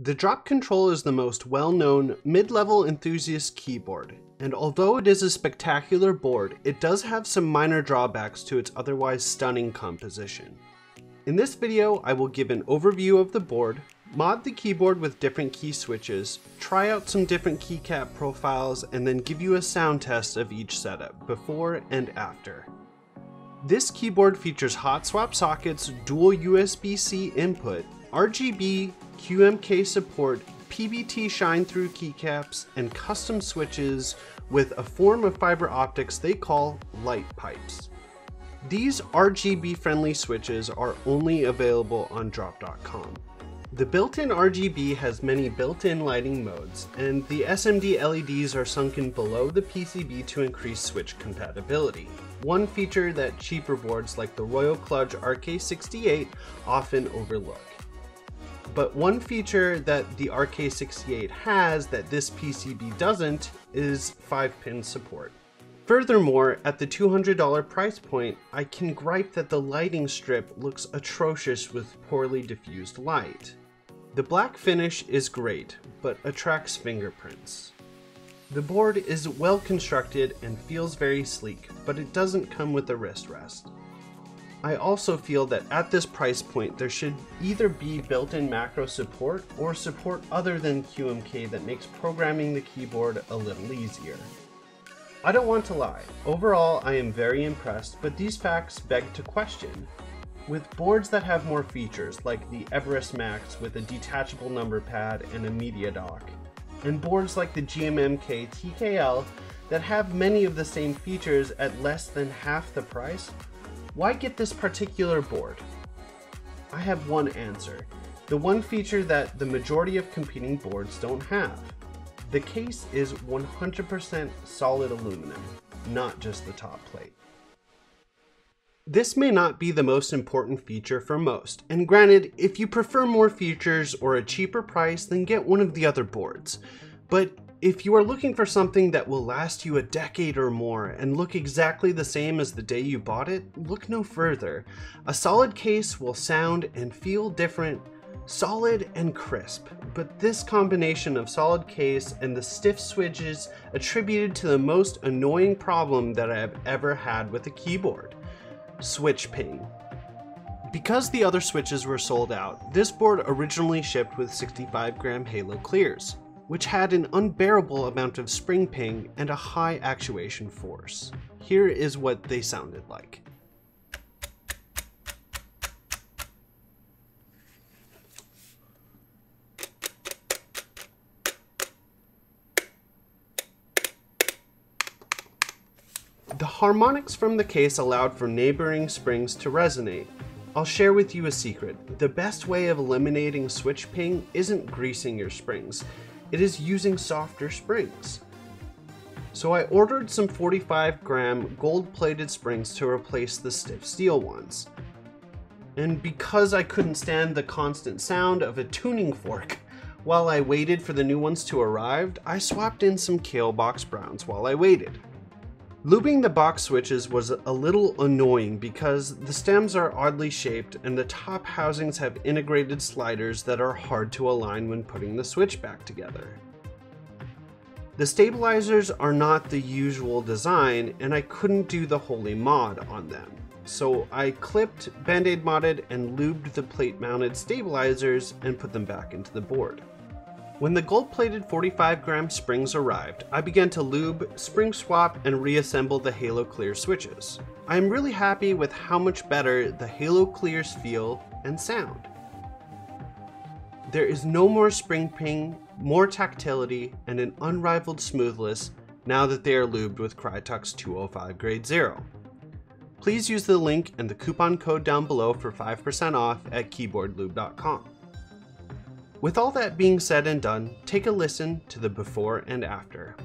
The Drop Control is the most well-known mid-level enthusiast keyboard, and although it is a spectacular board, it does have some minor drawbacks to its otherwise stunning composition. In this video, I will give an overview of the board, mod the keyboard with different key switches, try out some different keycap profiles, and then give you a sound test of each setup, before and after. This keyboard features hot swap sockets, dual USB-C input, RGB, QMK support, PBT shine through keycaps, and custom switches with a form of fiber optics they call light pipes. These RGB friendly switches are only available on drop.com. The built-in RGB has many built-in lighting modes, and the SMD LEDs are sunken below the PCB to increase switch compatibility. One feature that cheaper boards like the Royal Kludge RK68 often overlook. But one feature that the RK68 has that this PCB doesn't is 5-pin support. Furthermore, at the $200 price point, I can gripe that the lighting strip looks atrocious with poorly diffused light. The black finish is great, but attracts fingerprints. The board is well constructed and feels very sleek, but it doesn't come with a wrist rest. I also feel that at this price point, there should either be built-in macro support or support other than QMK that makes programming the keyboard a little easier. I don't want to lie, overall I am very impressed, but these facts beg to question. With boards that have more features, like the Everest Max with a detachable number pad and a media dock, and boards like the GMMK TKL that have many of the same features at less than half the price, why get this particular board? I have one answer. The one feature that the majority of competing boards don't have. The case is 100% solid aluminum, not just the top plate. This may not be the most important feature for most, and granted, if you prefer more features or a cheaper price, then get one of the other boards. But if you are looking for something that will last you a decade or more and look exactly the same as the day you bought it, look no further. A solid case will sound and feel different, solid and crisp, but this combination of solid case and the stiff switches attributed to the most annoying problem that I have ever had with a keyboard, switch ping. Because the other switches were sold out, this board originally shipped with 65 gram Halo clears which had an unbearable amount of spring ping and a high actuation force. Here is what they sounded like. The harmonics from the case allowed for neighboring springs to resonate. I'll share with you a secret. The best way of eliminating switch ping isn't greasing your springs it is using softer springs. So I ordered some 45 gram gold plated springs to replace the stiff steel ones. And because I couldn't stand the constant sound of a tuning fork while I waited for the new ones to arrive, I swapped in some Kailh box browns while I waited. Lubing the box switches was a little annoying because the stems are oddly shaped and the top housings have integrated sliders that are hard to align when putting the switch back together. The stabilizers are not the usual design and I couldn't do the holy mod on them. So I clipped, band-aid modded, and lubed the plate mounted stabilizers and put them back into the board. When the gold-plated 45 gram springs arrived, I began to lube, spring swap, and reassemble the Halo Clear switches. I am really happy with how much better the Halo Clears feel and sound. There is no more spring ping, more tactility, and an unrivaled smoothness now that they are lubed with Krytox 205 Grade 0. Please use the link and the coupon code down below for 5% off at keyboardlube.com. With all that being said and done, take a listen to the before and after.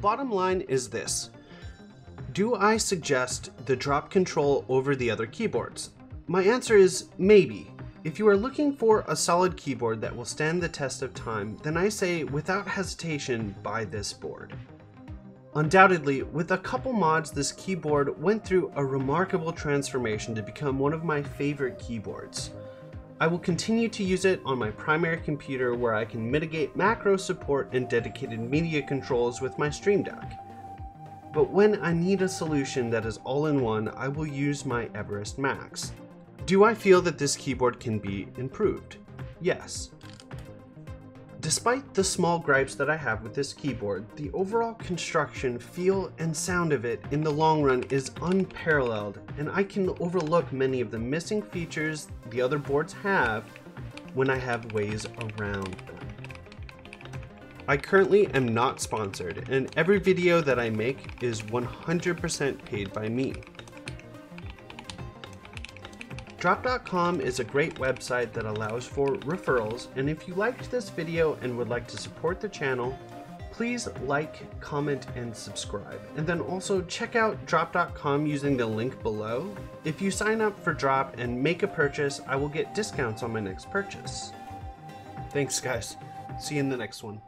Bottom line is this. Do I suggest the drop control over the other keyboards? My answer is maybe. If you are looking for a solid keyboard that will stand the test of time, then I say without hesitation buy this board. Undoubtedly, with a couple mods, this keyboard went through a remarkable transformation to become one of my favorite keyboards. I will continue to use it on my primary computer where I can mitigate macro support and dedicated media controls with my Stream Deck. But when I need a solution that is all-in-one, I will use my Everest Max. Do I feel that this keyboard can be improved? Yes. Despite the small gripes that I have with this keyboard, the overall construction, feel, and sound of it in the long run is unparalleled, and I can overlook many of the missing features the other boards have when I have ways around them. I currently am not sponsored, and every video that I make is 100% paid by me. Drop.com is a great website that allows for referrals, and if you liked this video and would like to support the channel, please like, comment, and subscribe. And then also check out Drop.com using the link below. If you sign up for Drop and make a purchase, I will get discounts on my next purchase. Thanks guys. See you in the next one.